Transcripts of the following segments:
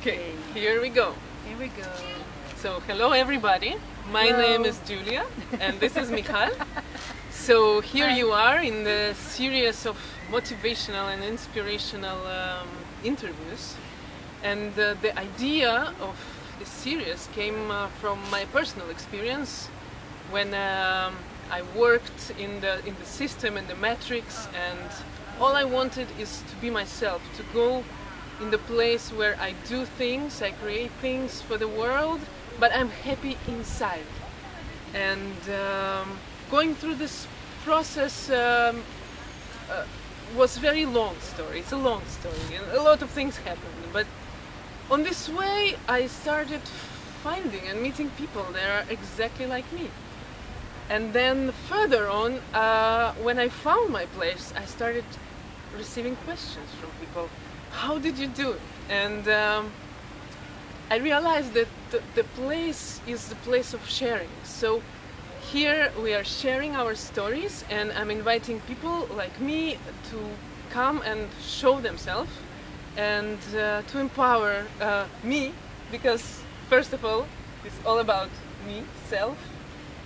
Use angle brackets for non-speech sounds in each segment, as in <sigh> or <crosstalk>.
Okay, here we go. Here we go. So, hello everybody. My Hello. name is Julia, and this is Michal. So, here Hi. you are in the series of motivational and inspirational um, interviews. And uh, the idea of this series came uh, from my personal experience when um, I worked in the in the system and the matrix, and all I wanted is to be myself, to go in the place where I do things, I create things for the world, but I'm happy inside. And um, going through this process um, uh, was very long story. It's a long story, a lot of things happened. But on this way, I started finding and meeting people that are exactly like me. And then further on, uh, when I found my place, I started receiving questions from people. How did you do it? And um, I realized that the, the place is the place of sharing. So here we are sharing our stories, and I'm inviting people like me to come and show themselves and uh, to empower uh, me because, first of all, it's all about me, self,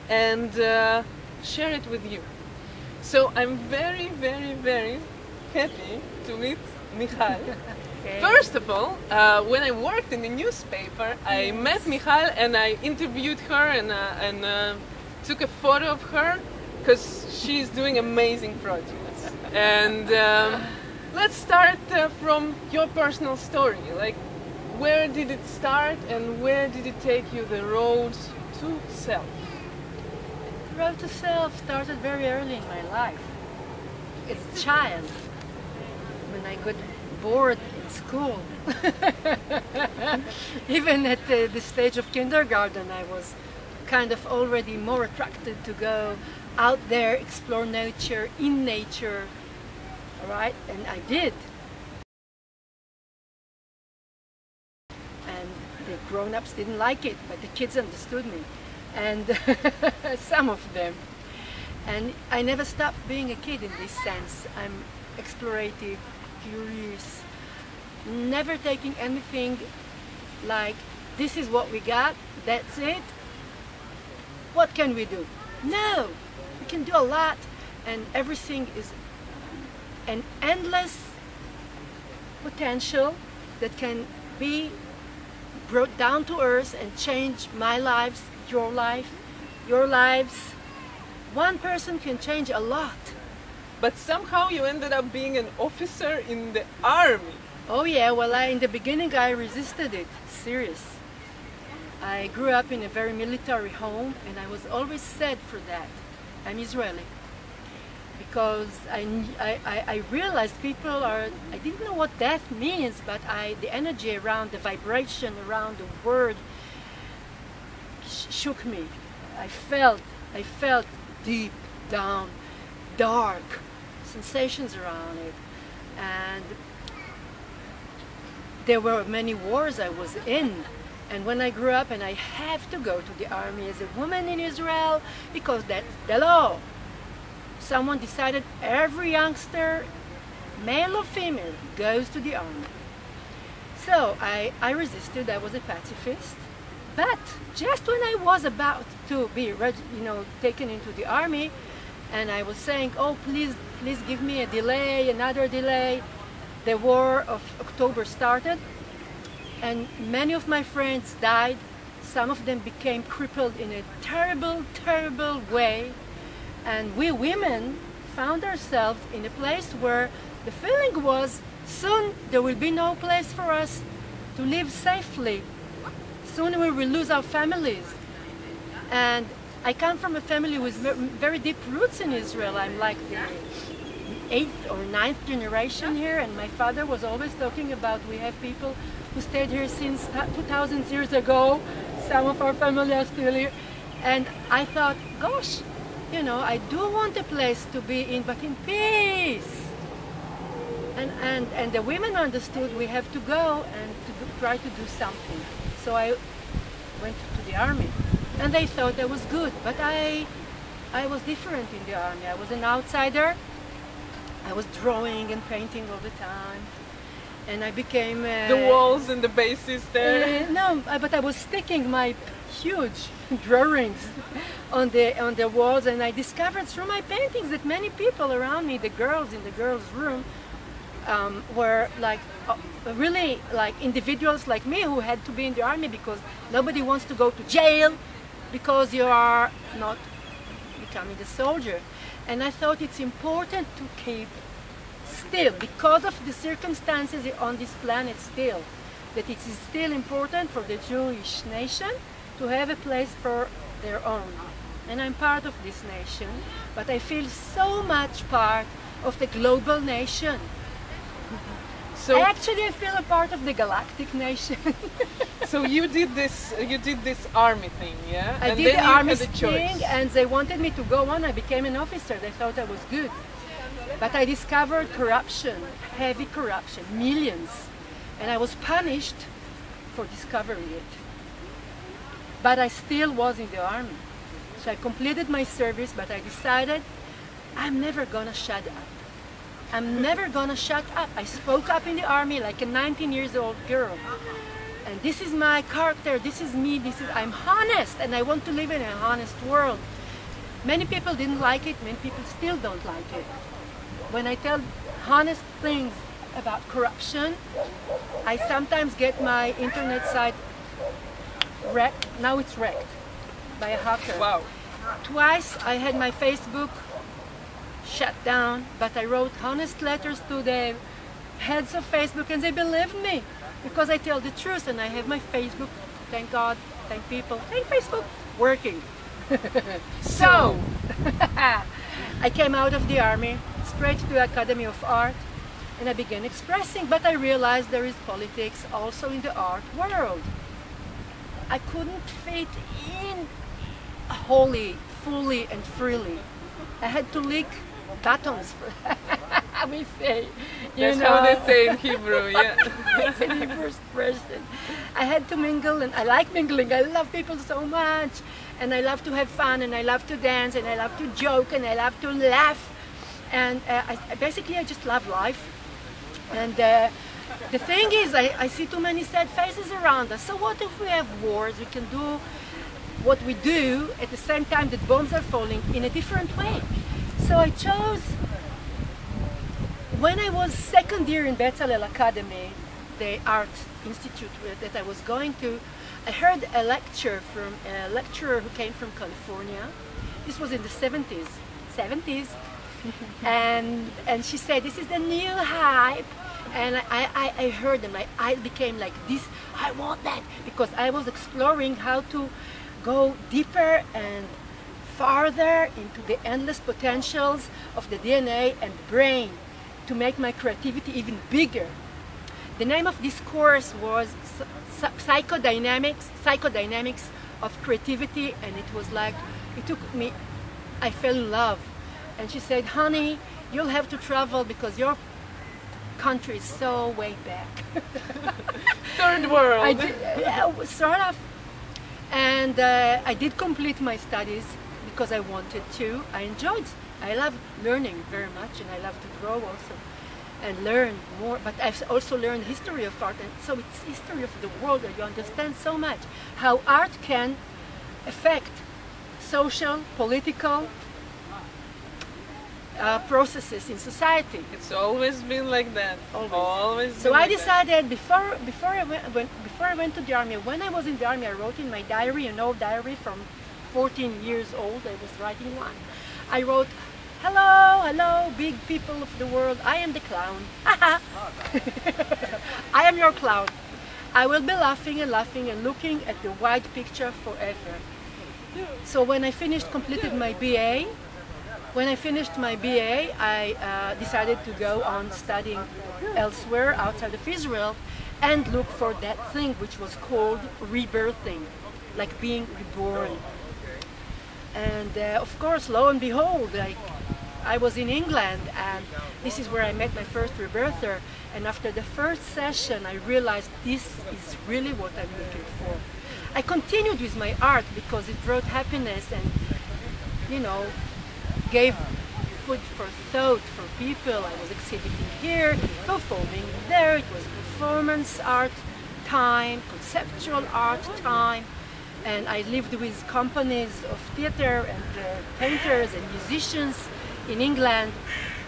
and uh, share it with you. So I'm very, very, very happy to meet Michal. <laughs> Okay. First of all, uh, when I worked in the newspaper, I met Michal and I interviewed her and, uh, and uh, took a photo of her because she's doing amazing projects. And um, <laughs> let's start uh, from your personal story. Like, where did it start and where did it take you the road to self? The road to Self started very early in my life. As a <laughs> child, when I got bored in school. <laughs> Even at the, the stage of kindergarten, I was kind of already more attracted to go out there, explore nature, in nature, right? And I did. And the grown-ups didn't like it, but the kids understood me. And <laughs> some of them. And I never stopped being a kid in this sense. I'm explorative, curious, never taking anything like this is what we got, that's it. What can we do? No, we can do a lot, and everything is an endless potential that can be brought down to earth and change my lives, your life, your lives. One person can change a lot. But somehow you ended up being an officer in the army. Oh yeah, well I, in the beginning I resisted it, serious. I grew up in a very military home and I was always sad for that. I'm Israeli. Because I, I, I, realized people are, I didn't know what death means, but I, the energy around, the vibration around the word sh- shook me. I felt, I felt deep down, dark sensations around it. And there were many wars I was in. And when I grew up and I have to go to the army as a woman in Israel because that's the law. Someone decided every youngster, male or female, goes to the army. So I, I resisted, I was a pacifist. But just when I was about to be, you know, taken into the army, and I was saying, "Oh, please, please give me a delay, another delay," the war of October started, and many of my friends died. Some of them became crippled in a terrible, terrible way, and we women found ourselves in a place where the feeling was soon there will be no place for us to live safely soon we will lose our families. And I come from a family with very deep roots in Israel. I'm like the eighth or ninth generation here, and my father was always talking about we have people who stayed here since 2,000 years ago. Some of our family are still here. And I thought, gosh, you know, I do want a place to be in, but in peace. And, and, and the women understood we have to go and to try to do something. So I went to the army. And they thought that was good. But I, I was different in the army. I was an outsider. I was drawing and painting all the time. and I became uh, the walls and the bases there. uh, no, but I was sticking my huge drawings on the on the walls, and I discovered through my paintings that many people around me, the girls in the girls' room, um, were like uh, really like individuals like me who had to be in the army because nobody wants to go to jail because you are not becoming a soldier. And I thought it's important to keep still because of the circumstances on this planet still that it is still important for the Jewish nation to have a place for their own. And I'm part of this nation, but I feel so much part of the global nation. So, Actually, I feel a part of the galactic nation. <laughs> so you did this. You did this army thing, yeah? I and did the army thing, and they wanted me to go on. I became an officer. They thought I was good, but I discovered corruption, heavy corruption, millions, and I was punished for discovering it. But I still was in the army, so I completed my service. But I decided I'm never gonna shut up. I'm never gonna shut up. I spoke up in the army like a 19 years old girl. And this is my character, this is me, this is I'm honest and I want to live in an honest world. Many people didn't like it, many people still don't like it. When I tell honest things about corruption, I sometimes get my internet site wrecked. Now it's wrecked by a hacker. Wow. Twice I had my Facebook shut down, but I wrote honest letters to the heads of Facebook and they believed me because I tell the truth and I have my Facebook, thank God, thank people, thank Facebook, working. <laughs> so, <laughs> I came out of the army straight to the Academy of Art and I began expressing, but I realized there is politics also in the art world. I couldn't fit in wholly, fully, and freely. I had to lick buttons, <laughs> we say. You That's know. how they say in Hebrew, <laughs> yeah. it's an Hebrew expression. I had to mingle, and I like mingling. I love people so much, and I love to have fun, and I love to dance, and I love to joke, and I love to laugh, and uh, I, I- basically I just love life. And uh, the thing is, I, I see too many sad faces around us. So what if we have wars? We can do what we do at the same time that bombs are falling in a different way. So I chose when I was second year in Bezalel Academy, the art institute that I was going to, I heard a lecture from a lecturer who came from California. This was in the 70s, 70s, <laughs> and and she said, "This is the new hype." And I, I, I heard and my eyes became like this. I want that because I was exploring how to go deeper and farther into the endless potentials of the DNA and brain to make my creativity even bigger. The name of this course was Psy- Psy- Psychodynamics, Psychodynamics of Creativity, and it was like, it took me, I fell in love. And she said, honey, you'll have to travel because your country is so way back. <laughs> Third world. I did, yeah, sort of. And uh, I did complete my studies because I wanted to. I enjoyed. I love learning very much, and I love to grow also and learn more. But I've also learned history of art, and so it's history of the world that you understand so much how art can affect social, political uh, processes in society. It's always been like that. Always. Always. So I like decided before before I went when, before I went to the army. When I was in the army, I wrote in my diary, an old diary from 14 years old. I was writing one. I wrote, "Hello, hello, big people of the world. I am the clown. <laughs> I am your clown. I will be laughing and laughing and looking at the wide picture forever." So when I finished, completed my BA, when I finished my BA, I uh, decided to go on studying elsewhere outside of Israel and look for that thing which was called rebirthing, like being reborn. And uh, of course, lo and behold, I was in England, and this is where I met my first rebirther. And after the first session, I realized this is really what I'm looking for. I continued with my art because it brought happiness and, you know, gave food for thought for people. I was exhibiting here, performing there. It was performance art time, conceptual art time. And I lived with companies of theater and uh, painters and musicians in England.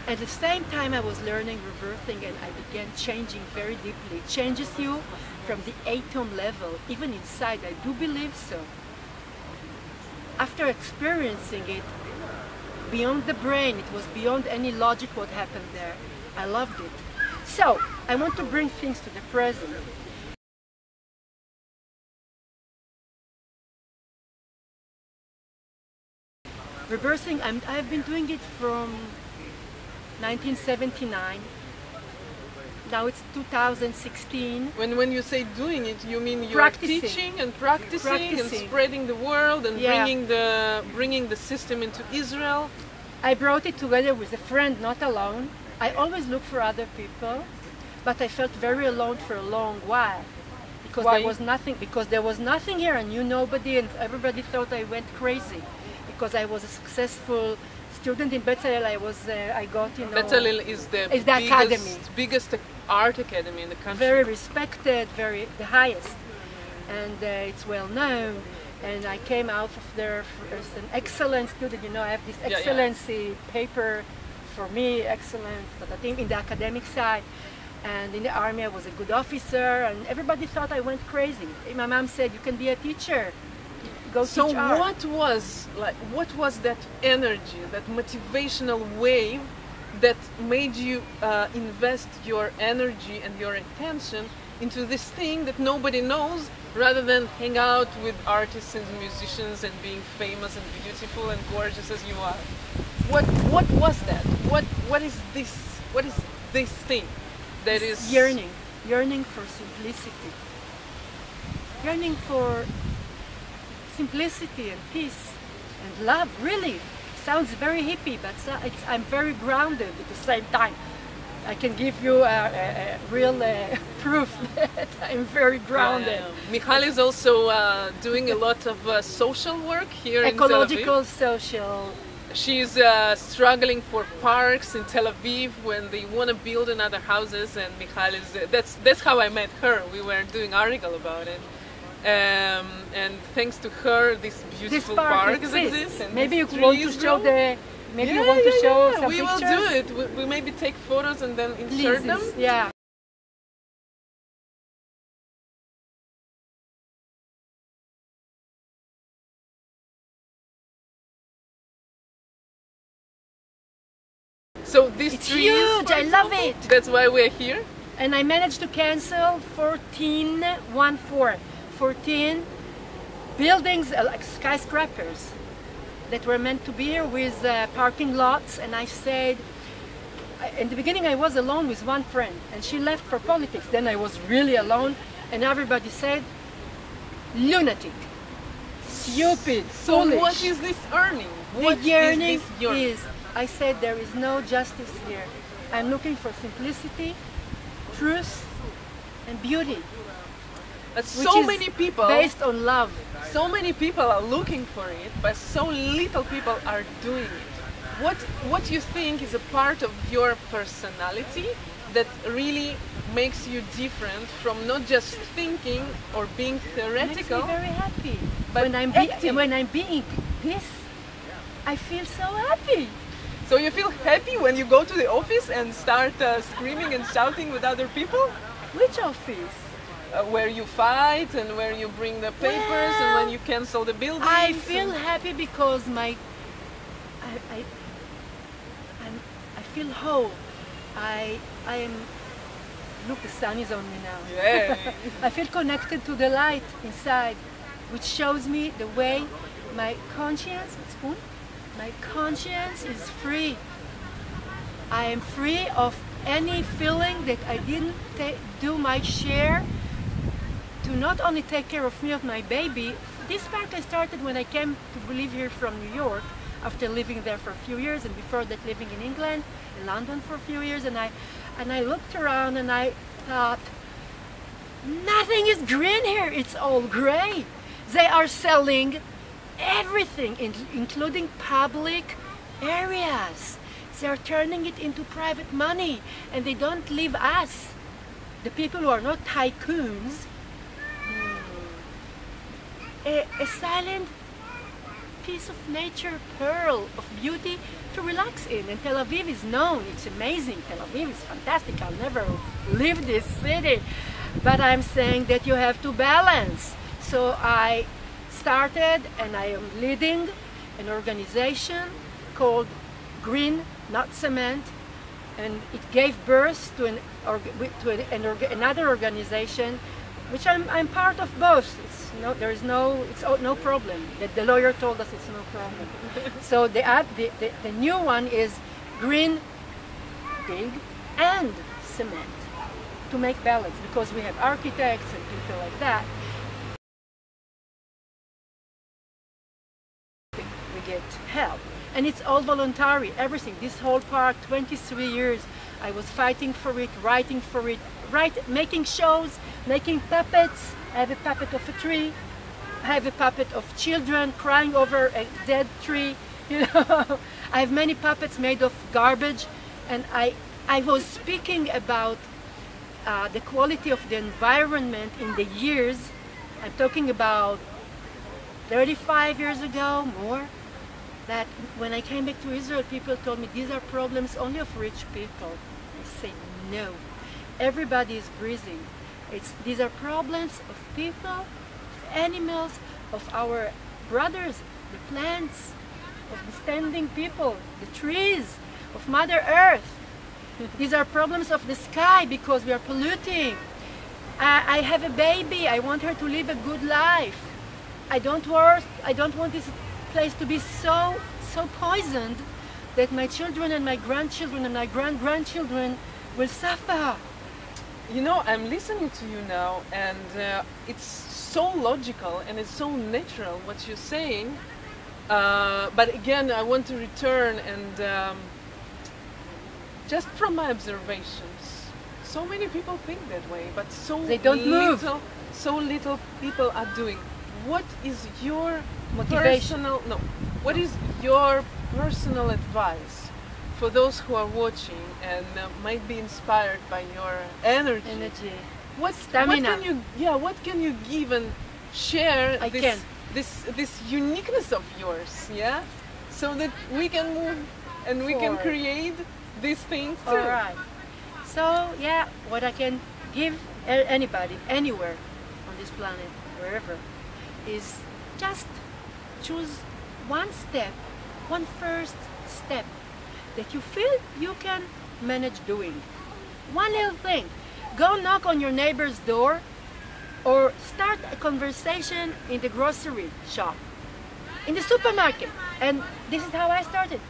At the same time, I was learning rebirthing and I began changing very deeply. It changes you from the atom level, even inside. I do believe so. After experiencing it, beyond the brain, it was beyond any logic what happened there. I loved it. So, I want to bring things to the present. Rebirthing, I'm, I've been doing it from 1979. Now it's 2016. When when you say doing it, you mean you're Practicing. teaching and practicing, and spreading the world and Yeah. bringing the bringing the system into Israel. I brought it together with a friend, not alone. I always look for other people, but I felt very alone for a long while because Why? there was nothing. Because there was nothing here. I knew nobody, and everybody thought I went crazy because I was a successful student in Bezalel. I was. Uh, I got you know. Betzalel is the Is the biggest, academy. biggest art academy in the country. very respected, very the highest, and uh, it's well known. And I came out of there as an excellent student. You know, I have this yeah. excellency paper for me, excellent. But I think in the academic side, and in the army, I was a good officer, and everybody thought I went crazy. My mom said, "You can be a teacher. Go So teach art." what was like what was that energy, that motivational wave that made you uh, invest your energy and your attention into this thing that nobody knows rather than hang out with artists and musicians and being famous and beautiful and gorgeous as you are? What what was that? What what is this what is this thing that is yearning, yearning for simplicity, yearning for simplicity and peace and love. Really, sounds very hippie, but it's, I'm very grounded at the same time. I can give you a, a, a real uh, <laughs> proof <laughs> that I'm very grounded. Michal is also uh, doing a lot of uh, social work here in Tel Aviv. Ecological, social. She's uh, struggling for parks in Tel Aviv when they want to build another houses, and Michal is. Uh, that's that's how I met her. We were doing article about it, um, and thanks to her, this This beautiful park park exists. exists. And maybe you want to show the. Maybe yeah, you want to show yeah. some We pictures. will do it. We, we maybe take photos and then insert them. Yeah. So these It's trees, huge. I love it. That's why we're here. and I managed to cancel 14, one four, 14 buildings uh, like skyscrapers that were meant to be here with uh, parking lots. And I said, I- in the beginning, I was alone with one friend, and she left for politics. Then I was really alone, and everybody said, lunatic, stupid, So foolish. what is this earning? The What is yearning this yearning? is, I said there is no justice here. I'm looking for simplicity, truth, and beauty. But so many people based on love. so many people are looking for it but so little people are doing it what what you think is a part of your personality that really makes you different from not just thinking or being Makes me theoretical very happy. but when I'm acting. when I'm being this, I feel so happy. so you feel happy when you go to the office and start uh, screaming and shouting with other people Which office? Uh, where you fight and where you bring the papers and when you cancel the building I feel happy because my, I, I, I'm, I feel whole. I, I am. Look, the sun is on me now. yeah <laughs> I feel connected to the light inside, which shows me the way my conscience, spoon, my conscience is free. I am free of any feeling that I didn't do my share to not only take care of me, of my baby. This part I started when I came to live here from New York after living there for a few years and before that living in England, in London for a few years and I and I looked around and I thought Nothing is green here. It's all gray. They are selling everything, in- including public areas. They're turning it into private money and they don't leave us, the people who are not tycoons, a, a silent piece of nature, pearl of beauty to relax in. And Tel Aviv is known, it's amazing. Tel Aviv is fantastic. I'll never leave this city. But I'm saying that you have to balance. So I started and I am leading an organization called Green Not Cement. And it gave birth to, an, to an, another organization which I'm, I'm part of both. It's no, there is no, it's no problem. The, the lawyer told us it's no problem. <laughs> so the, ad, the, the, the new one is green, big, and cement to make balance because we have architects and people like that. We get help. And it's all voluntary, everything. This whole park, 23 years, I was fighting for it, writing for it, write, making shows, making puppets. I have a puppet of a tree. I have a puppet of children crying over a dead tree. <laughs> You know, I have many puppets made of garbage, and I I was speaking about uh, the quality of the environment in the years. I'm talking about 35 years ago, more. That when I came back to Israel, people told me these are problems only of rich people. I say no everybody is breathing. It's, these are problems of people, of animals, of our brothers, the plants, of the standing people, the trees, of Mother Earth. These are problems of the sky because we are polluting. I, I have a baby. I want her to live a good life. I don't want, I don't want this place to be so, so poisoned that my children and my grandchildren and my grand-grandchildren will suffer you know, I'm listening to you now, and uh, it's so logical and it's so natural what you're saying. Uh, but again, I want to return and um, just from my observations, so many people think that way, but so they don't little, move. So little people are doing. What is your motivation? Personal, no. What is your personal advice for those who are watching and uh, might be inspired by your energy, energy, what stamina, what can you yeah, what can you give and share I this, can. this this uniqueness of yours, yeah, so that we can move and we can create these things too. All right. So yeah, what I can give anybody anywhere on this planet, wherever, is just choose one step, one first step that you feel you can manage doing. One little thing, go knock on your neighbor's door or start a conversation in the grocery shop, in the supermarket. And this is how I started.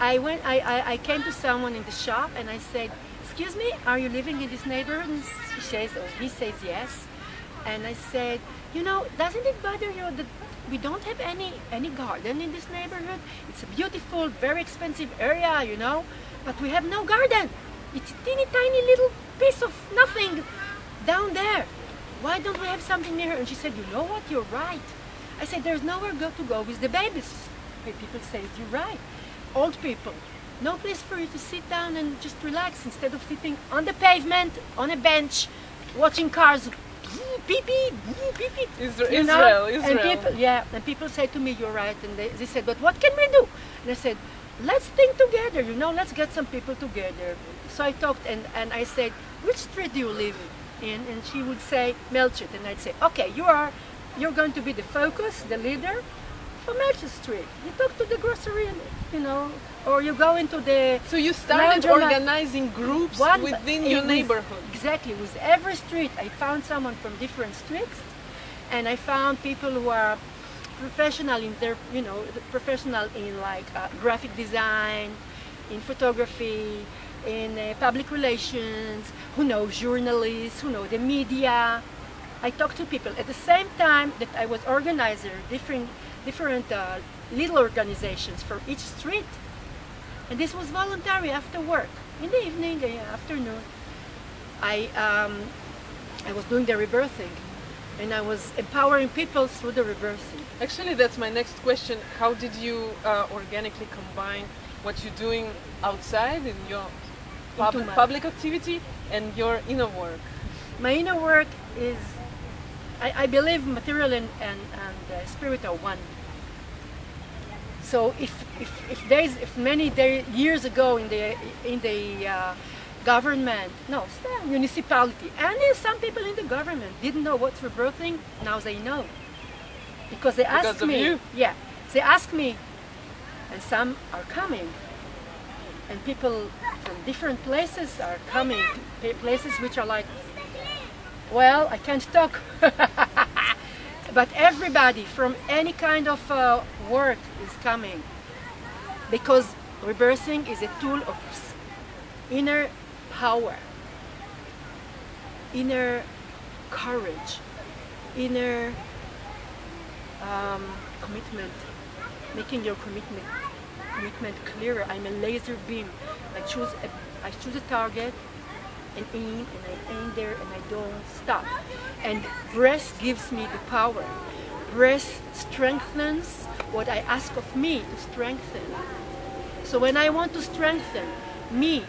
I went, I, I, I came to someone in the shop and I said, excuse me, are you living in this neighborhood? And she says, or he says yes. And I said, you know, doesn't it bother you that we don't have any any garden in this neighborhood. It's a beautiful, very expensive area, you know, but we have no garden. It's a teeny tiny little piece of nothing down there. Why don't we have something near? her? And she said, you know what, you're right. I said, there's nowhere go to go with the babies. People say, you're right. Old people, no place for you to sit down and just relax instead of sitting on the pavement, on a bench, watching cars beep beep beep beep. Israel, you know? Israel, Israel. And people, yeah, and people say to me, "You're right," and they, they said, "But what can we do?" And I said, "Let's think together. You know, let's get some people together." So I talked, and and I said, "Which street do you live in?" And she would say, "Melchett," and I'd say, "Okay, you are, you're going to be the focus, the leader." For Melchett Street, you talk to the grocery, and, you know, or you go into the. So you started organizing groups one, within your neighborhood. exactly, with every street, I found someone from different streets, and I found people who are professional in their, you know, professional in like uh, graphic design, in photography, in uh, public relations, who know journalists, who know the media. I talked to people at the same time that I was organizer, different, different uh, little organizations for each street. And this was voluntary after work. In the evening, the afternoon, I, um, I was doing the rebirthing and I was empowering people through the rebirthing. Actually, that's my next question. How did you uh, organically combine what you're doing outside in your pub- my- public activity and your inner work. My inner work is, I, I believe material and, and, and uh, spirit are one. So if, if, if if many day, years ago in the, in the uh, government, no, municipality, and some people in the government didn't know what's rebirthing, now they know. Because they asked me, you? yeah, they asked me, and some are coming. And people from different places are coming, places which are like, well, I can't talk. <laughs> but everybody from any kind of uh, work is coming because rebirthing is a tool of inner power, inner courage, inner um, commitment, making your commitment commitment clearer. I'm a laser beam. I choose a, I choose a target and aim and I aim there and I don't stop. And breath gives me the power. Breath strengthens what I ask of me to strengthen. So when I want to strengthen me,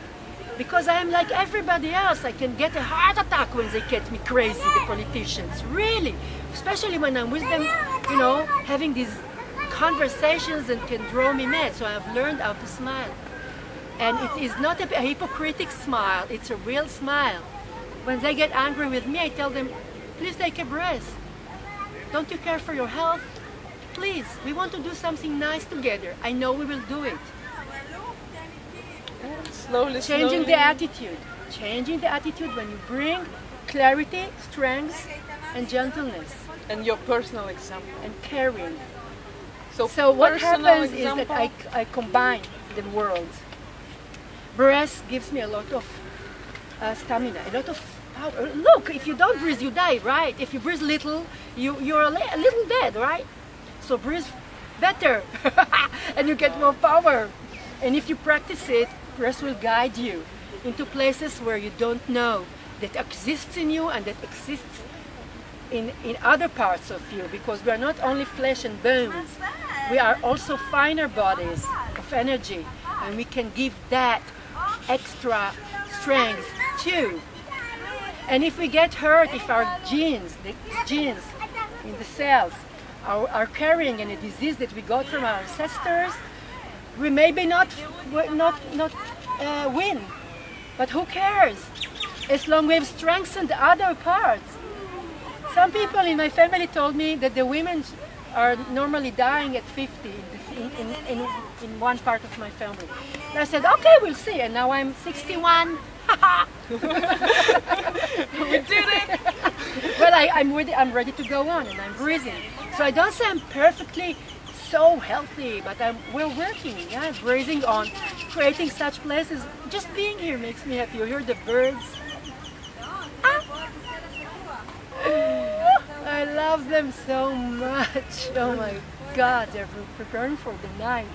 because I am like everybody else, I can get a heart attack when they get me crazy, the politicians. Really. Especially when I'm with them, you know, having these conversations and can draw me mad. So I've learned how to smile. And it is not a, a hypocritic smile, it's a real smile. When they get angry with me, I tell them, please take a breath. Don't you care for your health? Please, we want to do something nice together. I know we will do it. Slowly, Changing slowly. the attitude. Changing the attitude when you bring clarity, strength, and gentleness and your personal example. and caring. So, So what happens example, is that I, I combine the worlds. Breath gives me a lot of uh, stamina, a lot of power. Look, if you don't breathe, you die, right? If you breathe little, you, you're a, a little dead, right? So breathe better, <laughs> and you get more power. And if you practice it, breath will guide you into places where you don't know that exists in you and that exists in, in other parts of you because we are not only flesh and bones, we are also finer bodies of energy and we can give that extra strength too. And if we get hurt, if our genes, the genes in the cells are, are carrying any disease that we got from our ancestors, we maybe not, not, not uh, win. But who cares? As long we've strengthened the other parts. Some people in my family told me that the women are normally dying at 50 in, this- in, in, in, in one part of my family. And I said, okay, we'll see. And now I'm 61. <laughs> we did it. Well, I, I'm, ready, I'm ready to go on and I'm breathing. So I don't say I'm perfectly so healthy, but I'm, we're working, yeah, breathing on, creating such places. Just being here makes me happy. You hear the birds. Ah. <gasps> I love them so much. Oh my God, they're preparing for the night.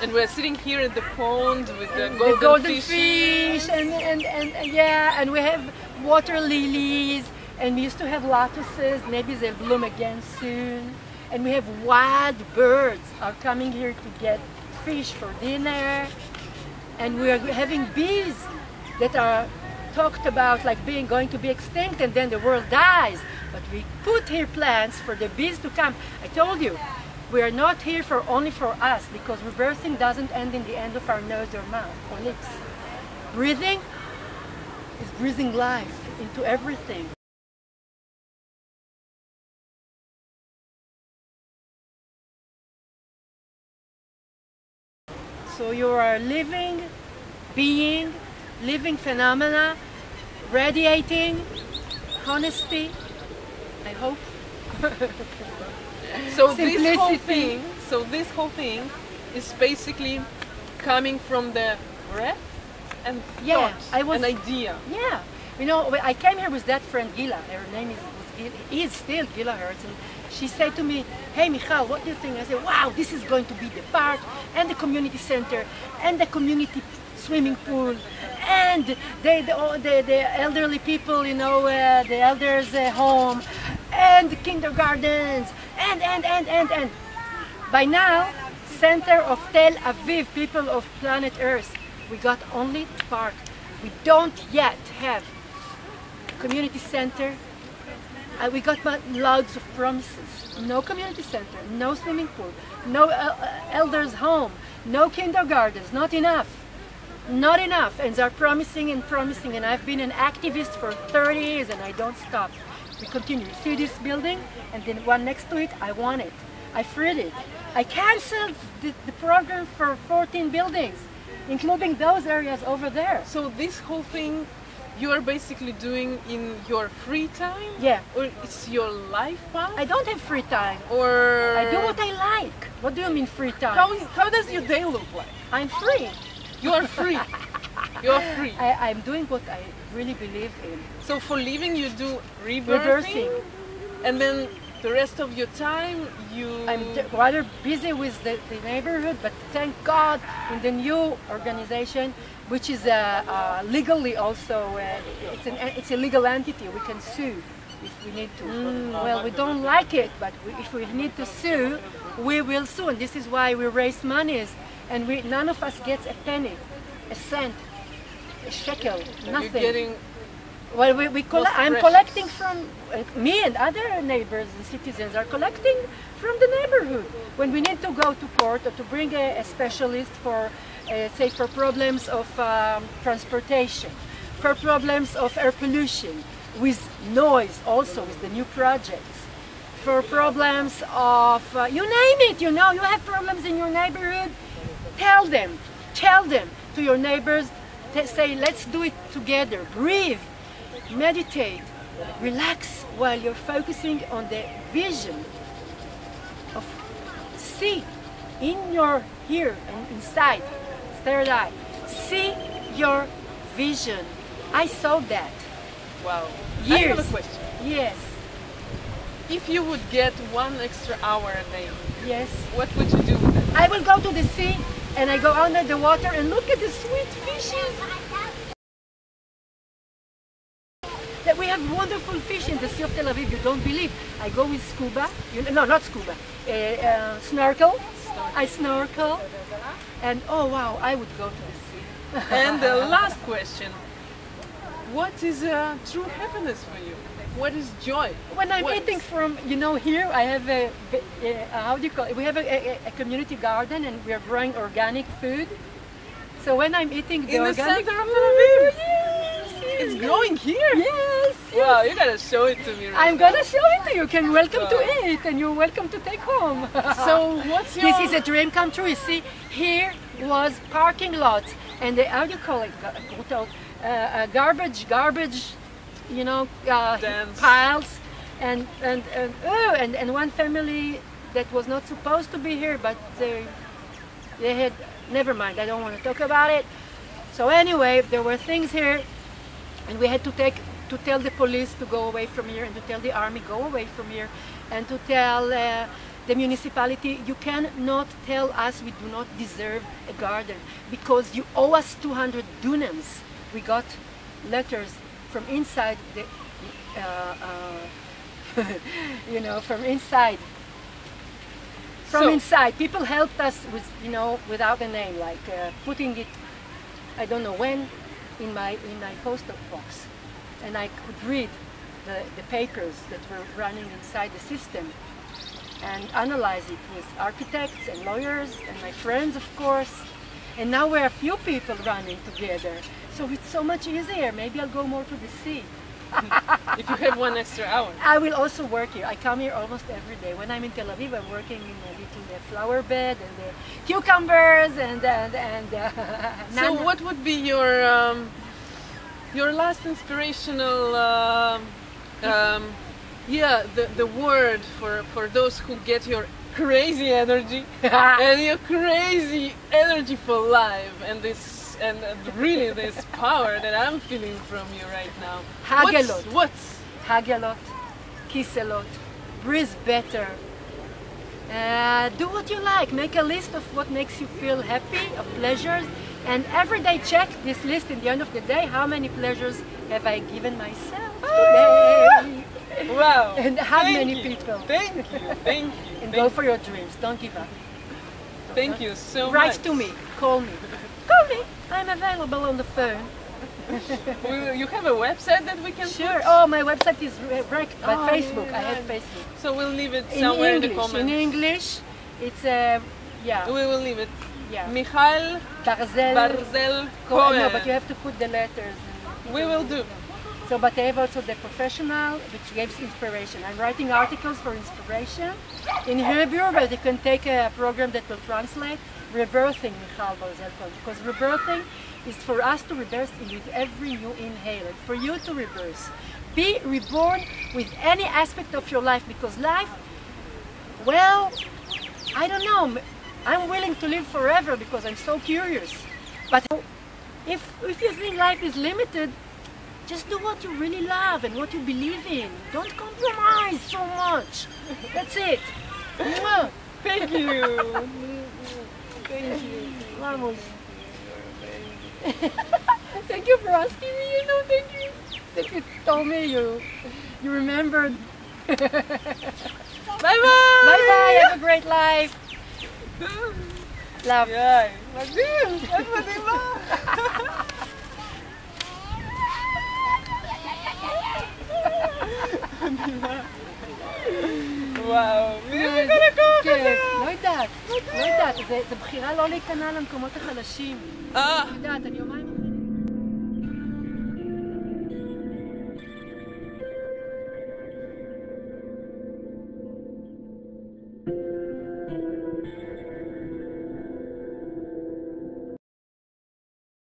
And we're sitting here at the pond with the the golden, golden fish. fish and, and, and, and yeah and we have water lilies and we used to have lotuses maybe they'll bloom again soon. And we have wild birds are coming here to get fish for dinner. And we are having bees that are talked about like being going to be extinct and then the world dies. But we put here plants for the bees to come. I told you we are not here for only for us because rebirthing doesn't end in the end of our nose or mouth or lips. Breathing is breathing life into everything. So you are living, being, living phenomena, radiating honesty, I hope. <laughs> So this whole thing, so this whole thing is basically coming from the breath and Yeah, thought, I was- an idea. Yeah, you know, I came here with that friend Gila. Her name is was Gila, is still Gila Hertz, and she said to me, "Hey, Michal, what do you think?" I said, "Wow, this is going to be the park and the community center and the community swimming pool and the the, the, the elderly people, you know, uh, the elders' uh, home and the kindergartens and and and and and." By now, center of Tel Aviv, people of planet Earth. We got only park. We don't yet have community center. Uh, we got loads of promises. No community center, no swimming pool, no uh, uh, elders home, no kindergartens, not enough. Not enough. And they're promising and promising. And I've been an activist for 30 years and I don't stop. We continue. See this building? And then one next to it, I want it. I freed it. I canceled the, the program for 14 buildings, including those areas over there. So this whole thing you are basically doing in your free time? Yeah. Or it's your life path? I don't have free time. or I do what I like. What do you mean free time? how, how does your day look like? I'm free. You are free. <laughs> <laughs> you are free. I, I'm doing what I really believe in. So for living you do rebirthing, Reversing. and then the rest of your time you I'm rather busy with the, the neighborhood, but thank God in the new organization, which is uh, uh, legally also, uh, it's, an, it's a legal entity. We can sue if we need to. Well, we don't like it, but we, if we need to sue, we will sue. And this is why we raise monies, and we, none of us gets a penny, a cent, shekel, you're nothing. getting Well, we, we I'm precious. collecting from uh, me and other neighbors and citizens are collecting from the neighborhood. When we need to go to court or to bring a, a specialist for, uh, say, for problems of um, transportation, for problems of air pollution, with noise also with the new projects, for problems of, uh, you name it, you know, you have problems in your neighborhood, tell them, tell them to your neighbors, say, let's do it together, breathe, meditate, relax while you're focusing on the vision of see in your here and inside, third eye, see your vision. I saw that. wow. I have Years. a question. Yes, If you would get one extra hour a day, yes. what would you do with it? I will go to the sea and I go under the water and look at the sweet fishes. That we have wonderful fish in the Sea of Tel Aviv. You don't believe? I go with scuba. You no, not scuba. Uh, uh, snorkel. I snorkel, and oh wow, I would go to the sea. And the <laughs> last question. What is uh, true happiness for you? What is joy? When I'm What eating from, you know, here I have a, a, how do you call it? We have a, a, a community garden and we are growing organic food. So when I'm eating the In the organic center of food, Tel Aviv? yes, yes, It's growing here? Yes, yes. Wow, you gotta show it to me right I'm now. gonna show it to you. You can welcome to eat and you're welcome to take home. <laughs> So what's your this is a dream come true. You see, here was parking lots and the how do you call it? Uh, uh, garbage, garbage, you know, uh, piles, and and and, oh, and and one family that was not supposed to be here, but they they had. Never mind. I don't want to talk about it. So anyway, there were things here, and we had to take to tell the police to go away from here, and to tell the army go away from here, and to tell uh, the municipality you cannot tell us we do not deserve a garden because you owe us 200 dunams. We got letters from inside the, uh, uh, <laughs> you know, from inside from So- inside. People helped us with, you know, without a name, like uh, putting it, I don't know when, in my in my postal box, and I could read the, the papers that were running inside the system, and analyze it with architects and lawyers and my friends, of course. And now we're a few people running together, so it's so much easier. Maybe I'll go more to the sea. <laughs> if you have one extra hour? I will also work here. I come here almost every day. When I'm in Tel Aviv, I'm working in a little uh, flower bed and the cucumbers and and and. Uh, <laughs> So what would be your um, your last inspirational um, um, yeah the, the word for, for those who get your crazy energy <laughs> and your crazy energy for life and this and really this power that I'm feeling from you right now. Hagelot. what's hug a lot, kiss a lot, breathe better. Uh, do what you like. Make a list of what makes you feel happy, of pleasures, and every day check this list. In the end of the day, how many pleasures have I given myself today? <laughs> wow And how Thank many you. people? Thank you, thank you. <laughs> And thank go for your dreams. Don't give up. Thank you so Write much. Write to me. Call me. Call me. I'm available on the phone. <laughs> You have a website that we can Sure. put? Oh, my website is wrecked, but Oh, Facebook. I have Facebook. So we'll leave it In somewhere in, the English. comments. in English, it's uh, yeah, We will leave it. yeah. Michal Barzel. Barzel Co- no, but you have to put the letters. We will do. So, but I have also the professional, which gives inspiration. I'm writing articles for inspiration in Hebrew, but you can take a program that will translate. Rebirthing, Michal Barzel Cohen, because rebirthing is for us to rebirth with every new inhale, for you to rebirth. Be reborn with any aspect of your life, because life, well, I don't know. I'm willing to live forever because I'm so curious. But if if you think life is limited, just do what you really love and what you believe in. Don't compromise so much. That's it. Thank you. Vamos. thank you for asking me, you know, thank you. Thank you told me you, you remembered. <laughs> Bye-bye. Bye-bye, have a great life. Love. Yeah. wow. Hindi ko na יודעת, לא יודעת, זה בחירה לא להיכנע למקומות החלשים. אה. לא יודעת, אני אומרת...